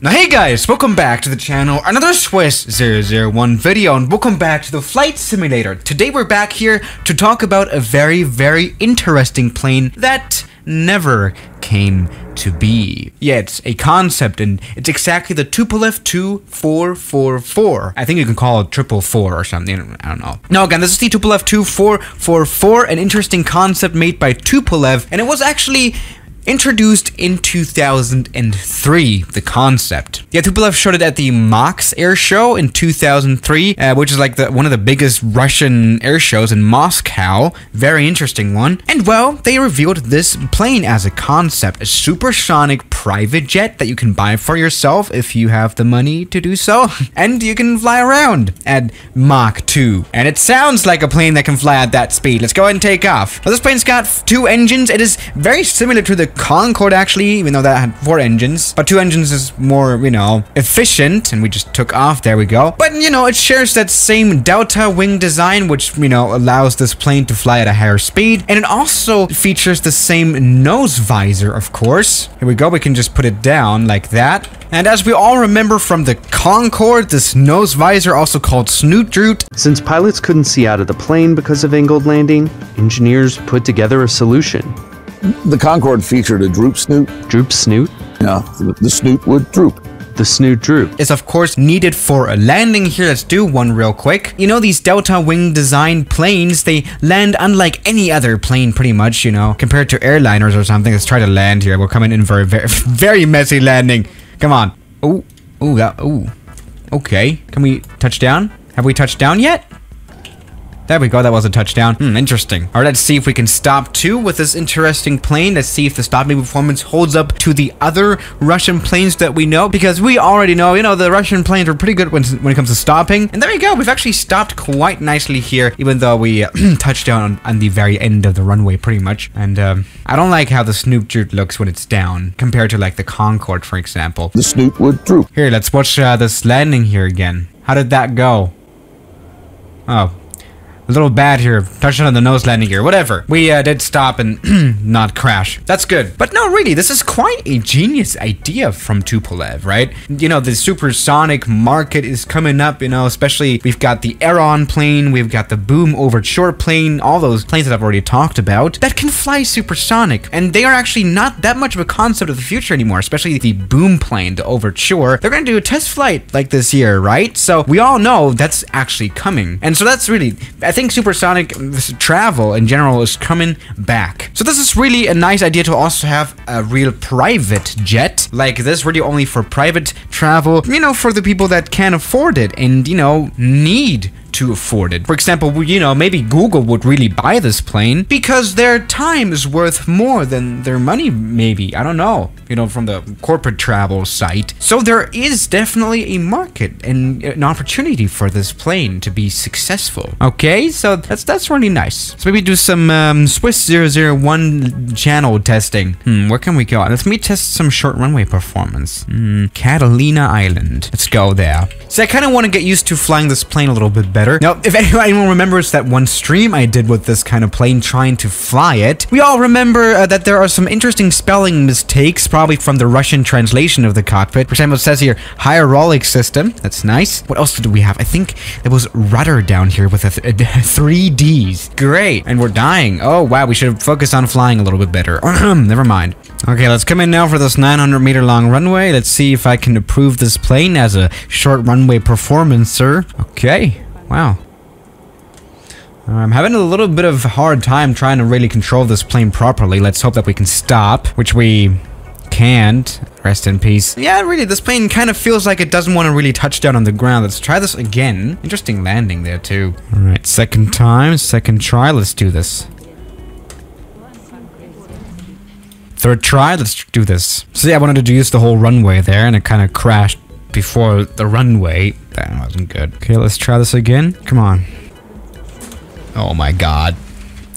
Now hey guys, welcome back to the channel, another Swiss 001 video, and welcome back to the Flight Simulator. Today we're back here to talk about a very, very interesting plane that never came to be. Yeah, it's a concept, and it's exactly the Tupolev Tu-444. I think you can call it triple four or something, I don't know. Now, again, this is the Tupolev Tu-444, an interesting concept made by Tupolev, and it was actually introduced in 2003, the concept. Yeah, Tupolev showed it at the MAKS air show in 2003, uh, which is like the, one of the biggest Russian air shows in Moscow. Very interesting one. And well, they revealed this plane as a concept, a supersonic private jet that you can buy for yourself if you have the money to do so. and you can fly around at Mach 2. And it sounds like a plane that can fly at that speed. Let's go ahead and take off. This plane's got two engines. It is very similar to the Concorde actually, even though that had four engines. But two engines is more, you know, efficient, and we just took off, there we go. But, you know, it shares that same delta wing design, which, you know, allows this plane to fly at a higher speed. And it also features the same nose visor, of course. Here we go, we can just put it down like that. And as we all remember from the Concorde, this nose visor, also called snoot droop. Since pilots couldn't see out of the plane because of angled landing, engineers put together a solution. The Concorde featured a droop snoot. Droop snoot? Yeah, the, the snoot would droop. The snoot droop. Is of course needed for a landing here. Let's do one real quick. You know, these delta wing design planes, they land unlike any other plane pretty much, you know, compared to airliners or something. Let's try to land here. We're coming in for a very, very messy landing. Come on. Oh, oh, that, oh. Okay. Can we touch down? Have we touched down yet? There we go, that was a touchdown. Hmm, interesting. Alright, let's see if we can stop too with this interesting plane. Let's see if the stopping performance holds up to the other Russian planes that we know. Because we already know, you know, the Russian planes are pretty good when, when it comes to stopping. And there we go, we've actually stopped quite nicely here, even though we uh, touched down on, on, the very end of the runway pretty much. And um, I don't like how the Snoop droop looks when it's down, compared to like the Concorde, for example. The Snoop would droop. Here, let's watch uh, this landing here again. How did that go? Oh, a little bad here, touching on the nose landing gear, whatever. We uh, did stop and not crash. That's good. But no, really, this is quite a genius idea from Tupolev, right? You know, the supersonic market is coming up, you know, especially we've got the Aerion plane, we've got the Boom Overture plane, all those planes that I've already talked about that can fly supersonic. And they are actually not that much of a concept of the future anymore, especially the Boom plane, the Overture. They're going to do a test flight like this year, right? So we all know that's actually coming. And so that's really, I think supersonic travel in general is coming back. So this is really a nice idea to also have a real private jet like this, really only for private travel, you know, for the people that can't afford it and, you know, need to afford it. For example, you know, maybe Google would really buy this plane because their time is worth more than their money, maybe. I don't know, you know, from the corporate travel site. So there is definitely a market and an opportunity for this plane to be successful. Okay, so that's that's really nice. So maybe do some um, Swiss 001 channel testing. Hmm, where can we go? Let me test some short runway performance. Hmm, Catalina Island. Let's go there. So I kind of want to get used to flying this plane a little bit better better. Now, if anyone remembers that one stream I did with this kind of plane trying to fly it, we all remember uh, that there are some interesting spelling mistakes, probably from the Russian translation of the cockpit. For example, it says here, hydraulic system. That's nice. What else did we have? I think there was rudder down here with a, th three Ds. Great. And we're dying. Oh, wow. We should focus on flying a little bit better. Never mind. Okay, let's come in now for this 900 meter long runway. Let's see if I can approve this plane as a short runway performancer. Okay. Wow. I'm having a little bit of hard time trying to really control this plane properly. Let's hope that we can stop, which we can't. Rest in peace. Yeah, really, this plane kind of feels like it doesn't want to really touch down on the ground. Let's try this again. Interesting landing there, too. All right, second time, second try. Let's do this. Third try, let's do this. Yeah, I wanted to use the whole runway there, and it kind of crashed before the runway. That wasn't good. Okay, let's try this again. Come on. Oh my god.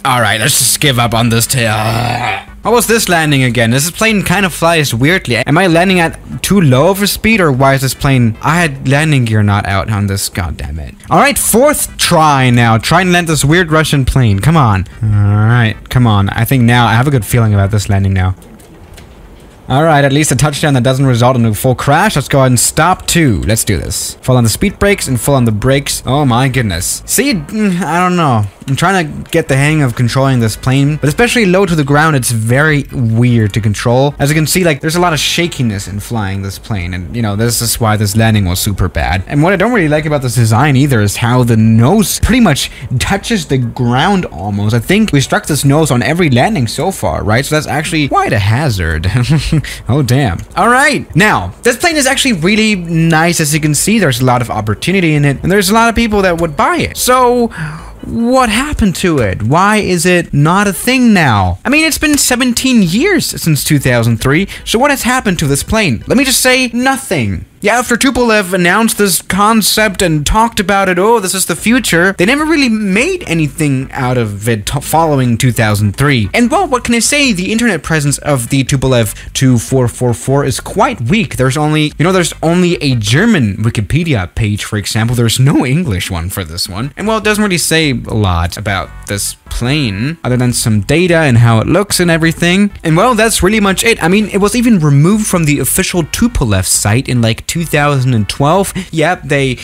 Alright, let's just give up on this tail. Uh, How was this landing again? This plane kind of flies weirdly. Am I landing at too low of a speed or why is this plane... I had landing gear not out on this. God damn it. Alright, fourth try now. Try and land this weird Russian plane. Come on. Alright, come on. I think now I have a good feeling about this landing now. Alright, at least a touchdown that doesn't result in a full crash. Let's go ahead and stop two. Let's do this. Full on the speed brakes and full on the brakes. Oh my goodness. See, mm, I don't know. I'm trying to get the hang of controlling this plane, but especially low to the ground, it's very weird to control. As you can see, like, there's a lot of shakiness in flying this plane, and, you know, this is why this landing was super bad. And what I don't really like about this design either is how the nose pretty much touches the ground almost. I think we struck this nose on every landing so far, right? So that's actually quite a hazard. oh, damn. All right. Now, this plane is actually really nice. As you can see, there's a lot of opportunity in it, and there's a lot of people that would buy it. So, what happened to it? Why is it not a thing now? I mean, it's been 17 years since 2003, so what has happened to this plane? Let me just say nothing. Yeah, after Tupolev announced this concept and talked about it, oh, this is the future, they never really made anything out of it following 2003. And well, what can I say? The internet presence of the Tupolev Tu-444 is quite weak. There's only, you know, there's only a German Wikipedia page, for example. There's no English one for this one. And well, it doesn't really say a lot about this plane other than some data and how it looks and everything. And well, that's really much it. I mean, it was even removed from the official Tupolev site in like 2012. Yep, they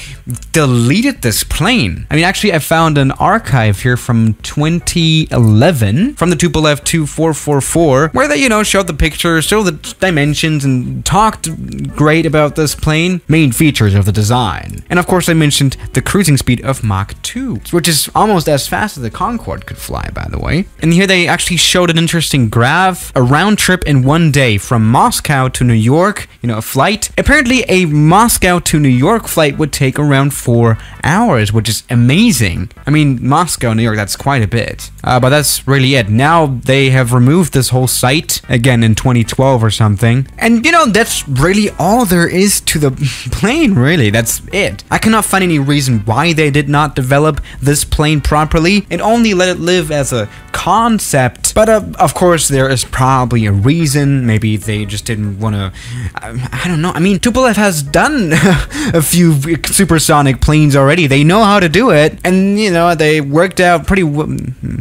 deleted this plane. I mean, actually, I found an archive here from 2011 from the Tupolev Tu-444 where they, you know, showed the pictures, showed the dimensions, and talked great about this plane, main features of the design. And of course, I mentioned the cruising speed of Mach 2, which is almost as fast as the Concorde could fly, by the way. And here they actually showed an interesting graph, a round trip in one day from Moscow to New York, you know, a flight. Apparently, a Moscow to New York flight would take around four hours, which is amazing. I mean, Moscow, New York, that's quite a bit. Uh, but that's really it. Now they have removed this whole site again in 2012 or something. And you know, that's really all there is to the plane, really. That's it. I cannot find any reason why they did not develop this plane properly and only let it live as a concept. But uh, of course, there is probably a reason. Maybe they just didn't want to. I, I, don't know. I mean, Tupolev has done a few supersonic planes already. They know how to do it, and you know they worked out pretty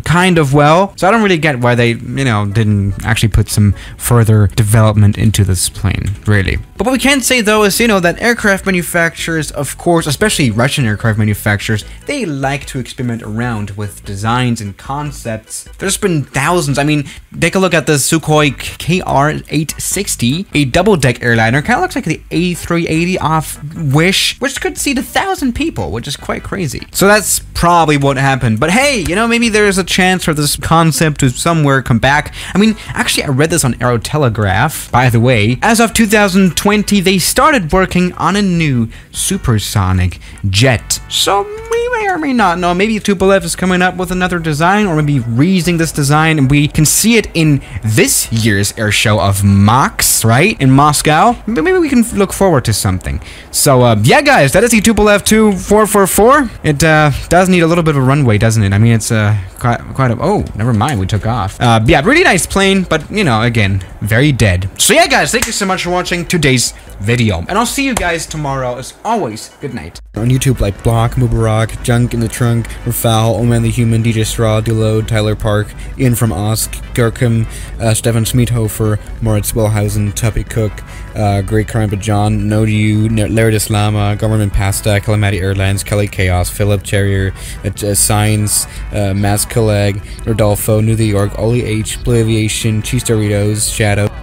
kind of well. So I don't really get why they, you know, didn't actually put some further development into this plane, really. But what we can say though is, you know, that aircraft manufacturers, of course, especially Russian aircraft manufacturers, they like to experiment around with designs and concepts. There's been thousands. I mean, take a look at the Sukhoi KR-860, a double-deck airliner. Kind of looks like the A380 off Wish, which could seat a thousand people, which is quite crazy. So that's probably what happened. But hey, you know, maybe there's a chance for this concept to somewhere come back. I mean, actually, I read this on Aero Telegraph, by the way. As of 2020, they started working on a new supersonic jet. So we may or may not know. Maybe Tupolev is coming up with another design, or maybe reusing this design, and we can see it in this year's air show of MAKS, right? In Moscow. Maybe we can look forward to something. So, uh, yeah, guys, that is the Tupolev Tu-444. It uh, does need a little bit of a runway, doesn't it? I mean, it's uh, quite, quite a... Oh, never mind, we took off. Uh, yeah, really nice plane, but, you know, again, very dead. So, yeah, guys, thank you so much for watching today's video. And I'll see you guys tomorrow. As always, good night. On YouTube, like Block, Mubarak, Junk in the Trunk, Rafal, Oman the Human, DJ Straw, Deload, Tyler Park, Ian from Osk, Gurkham, uh, Stefan Smeethofer, Moritz Wellhausen, Tuppy Cook, uh, Great Karamba John, No You, Laird Islama, Government Pasta, Calamity Airlines, Kelly Chaos, Philip Terrier, uh, uh Science, uh, Maz Kaleg, Rodolfo, New York, Oli H, Blue Aviation, Cheese Doritos, Shadow.